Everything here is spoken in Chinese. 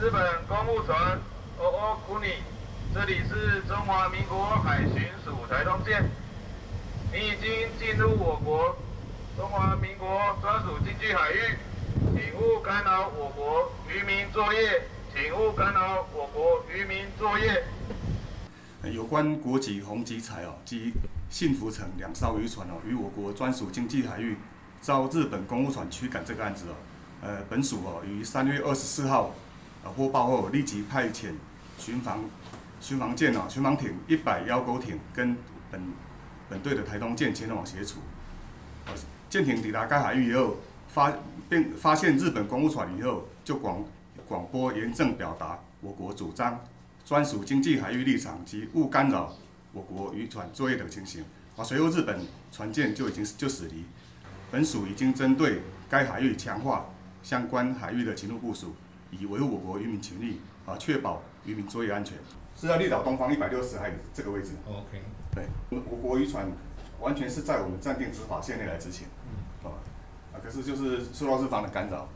日本公务船 OO Kuni，这里是中华民国海巡署台东舰，你已经进入我国中华民国专属经济海域，请勿干扰我国渔民作业，请勿干扰我国渔民作业。有关国籍红吉彩哦及幸福城两艘渔船哦与我国专属经济海域遭日本公务船驱赶这个案子哦，呃，本署哦于三月二十四号呃获报后立即派遣巡防巡防舰啊巡防艇一百幺九艇跟本本队的台东舰前往协处。舰艇抵达该海域以后，发并发现日本公务船以后，就广广播严正表达我国主张。专属经济海域立场及勿干扰我国渔船作业等情形，啊，随后日本船舰就已经就驶离。本署已经针对该海域强化相关海域的勤务部署，以维护我国渔民权利，啊，确保渔民作业安全。是在绿岛东方一百六十海里这个位置。OK，对，我我国渔船完全是在我们暂定执法线内来执勤，啊，啊，可是就是受到日方的干扰，